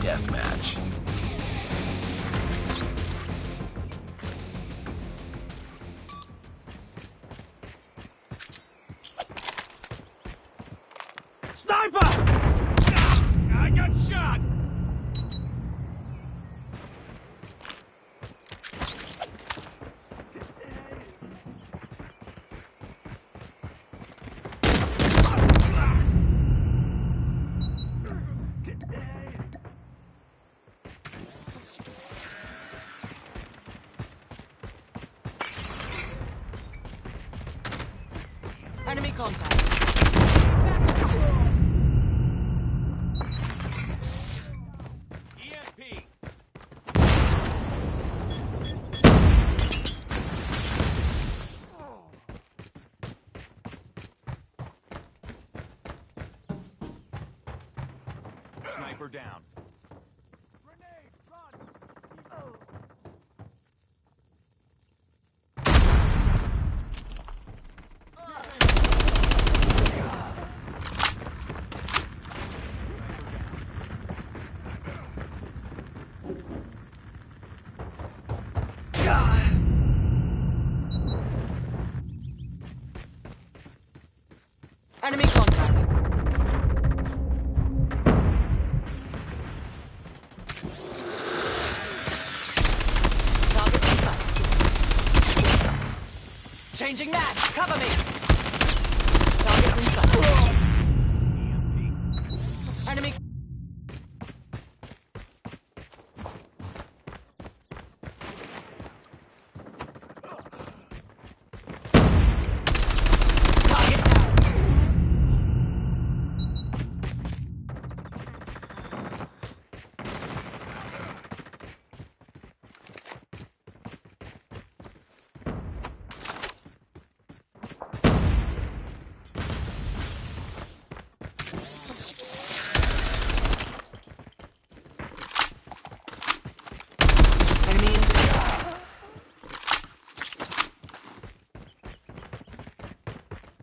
Deathmatch. Sniper! I got shot! Enemy contact. EMP! Sniper down. Grenade, run! Enemy contact. Target in sight. Changing mag. Cover me. Target in sight. EMP. Enemy. Target down. Enemy in sight.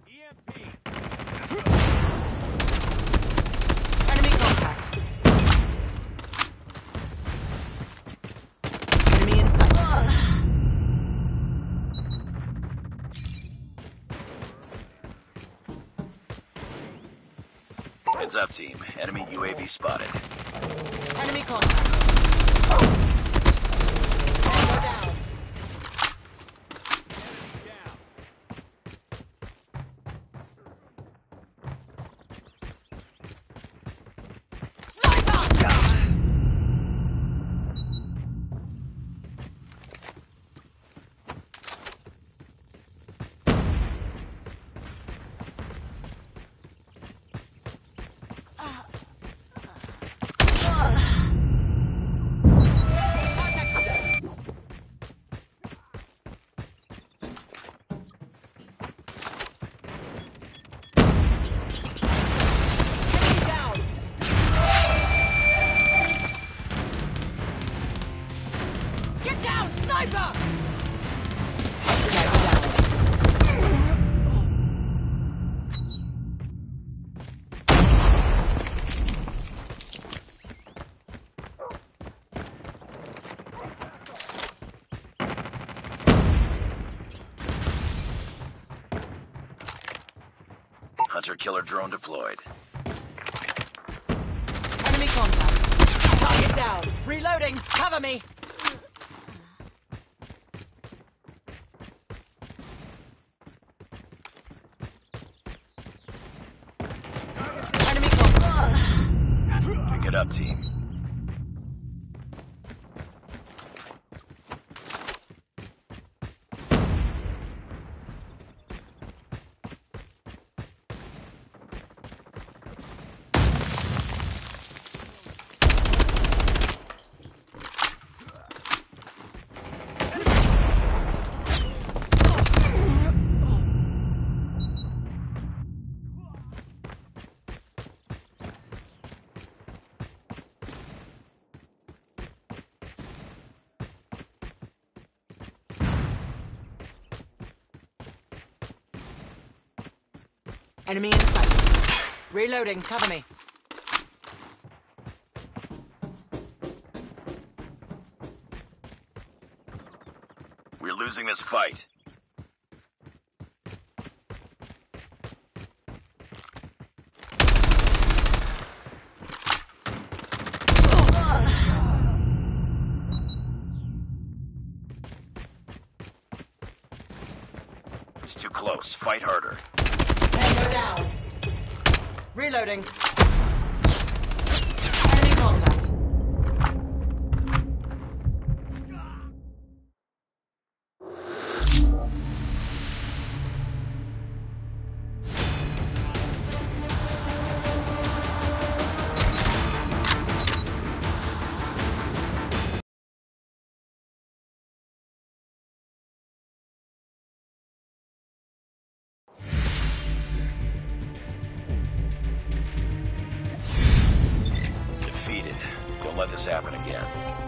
EMP. Enemy contact. Enemy in sight. Heads up, team. Enemy UAV spotted. Enemy contact. Get down, sniper! Hunter killer drone deployed. Enemy contact. Target down. Reloading. Cover me. Enemy contact. Pick it up, team. Enemy in sight. Reloading. Cover me. We're losing this fight. It's too close. Fight harder. Down. Reloading. Enemy contact. Let this happen again.